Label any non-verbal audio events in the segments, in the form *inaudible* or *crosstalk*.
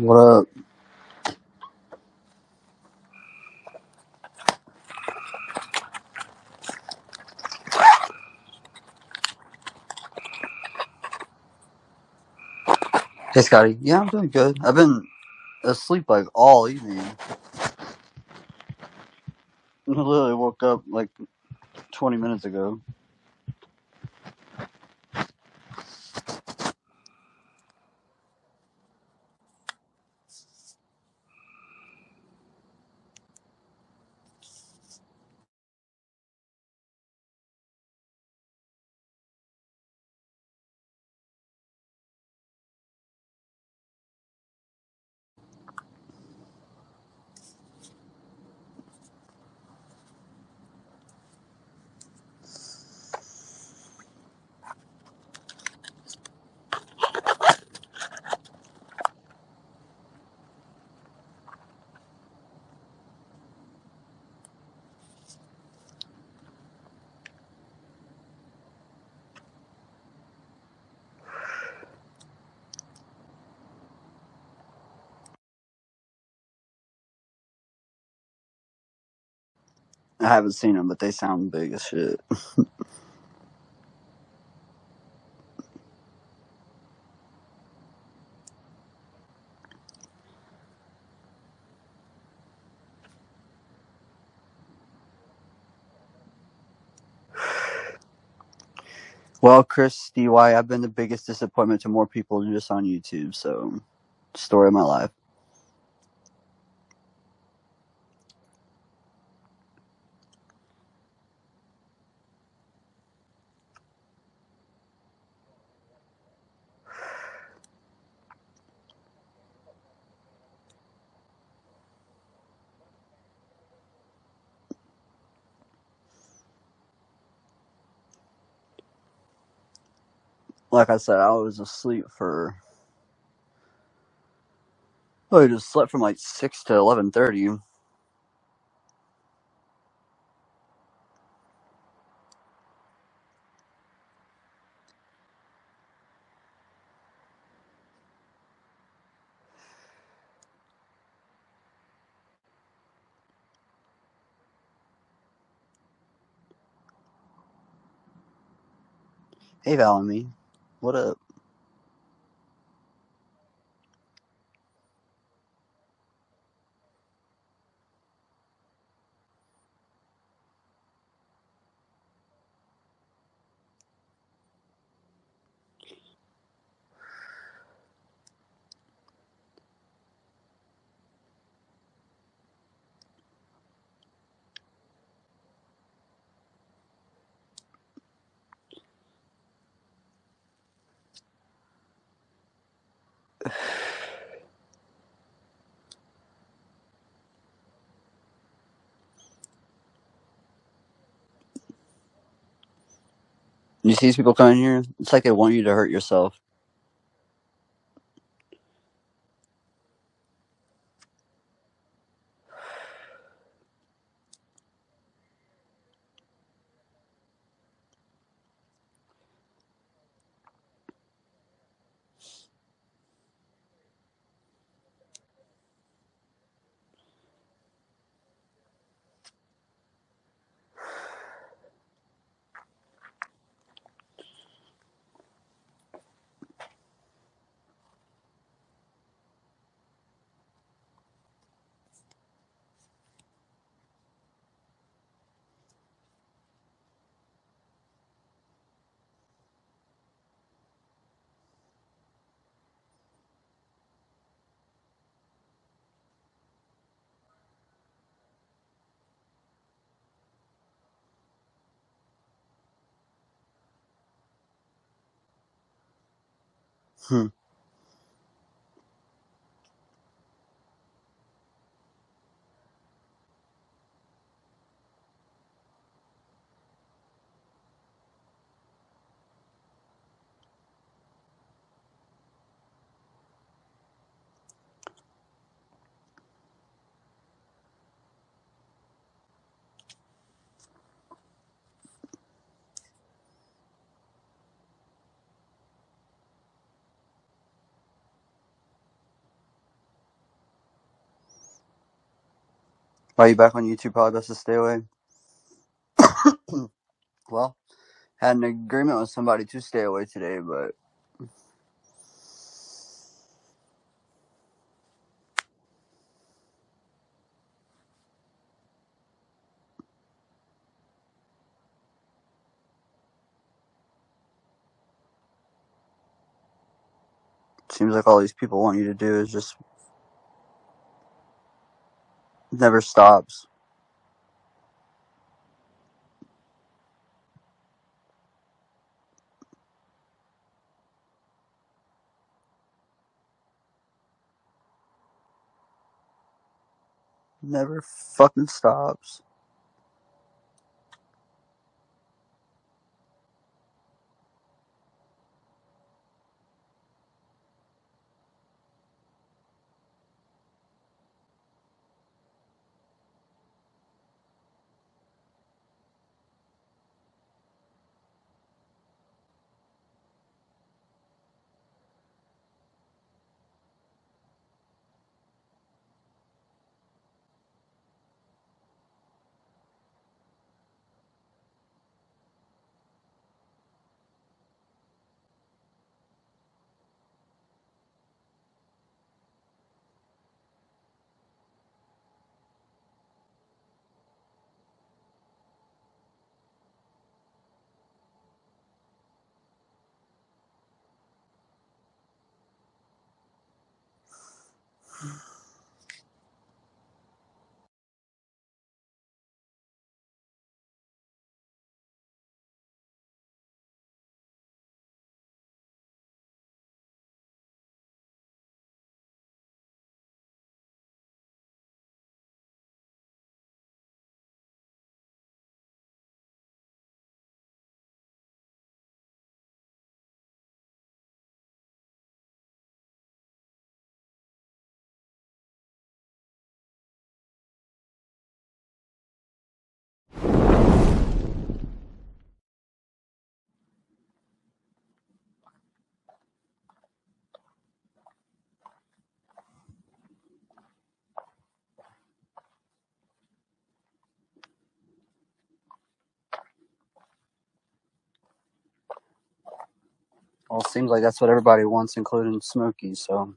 What up? Hey, Scotty. Yeah, I'm doing good. I've been asleep like all evening. I *laughs* literally woke up like 20 minutes ago. I haven't seen them, but they sound big as shit. *sighs* Well, Chris DY, I've been the biggest disappointment to more people than just on YouTube. So, story of my life. Like I said, I was asleep for. I just slept from like six to 11:30. Hey, Valemy, what up? You see these people coming here? It's like they want you to hurt yourself. Hmm. Why you back on YouTube? Best to stay away. *coughs* Well, had an agreement with somebody to stay away today, but seems like all these people want you to do is just never stops. Never fucking stops. Well, it seems like that's what everybody wants, including Smokey. So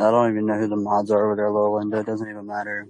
I don't even know who the mods are over there, Linda. It doesn't even matter.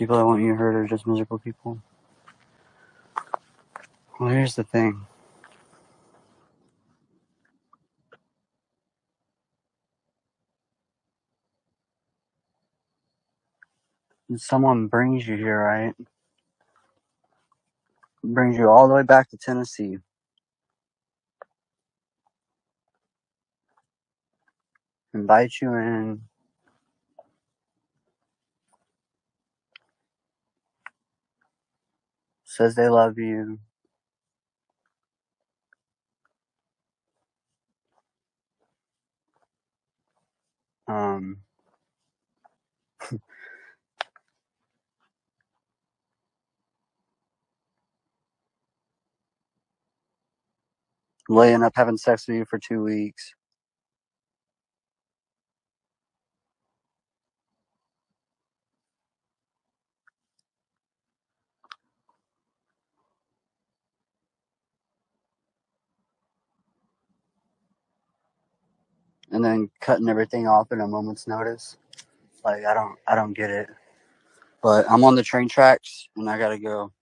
People that want you hurt are just miserable people. Well, here's the thing. Someone brings you here, right? Brings you all the way back to Tennessee, invites you in, says they love you, um, *laughs* laying up having sex with you for two weeks. And then cutting everything off in a moment's notice. Like I don't I don't get it. But I'm on the train tracks and I gotta go.